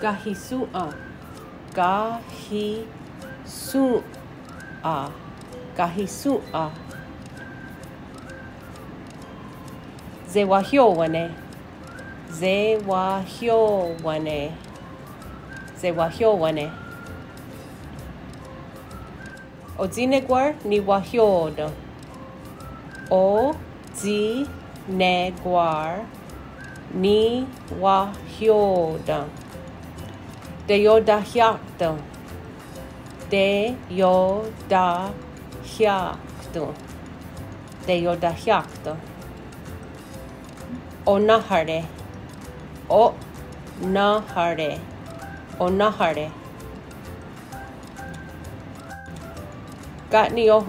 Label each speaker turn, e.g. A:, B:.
A: Gahisua. Gahisua. Gahisua. Zewahiowane. Zewahiowane. Zewahiowane. O zinegwar ni wahiodo. O zinegwar ni wahiodo. De yodahiakto. De yodahiakto. De yodahiakto. O nahare. O nahare. O nahare. Got ni o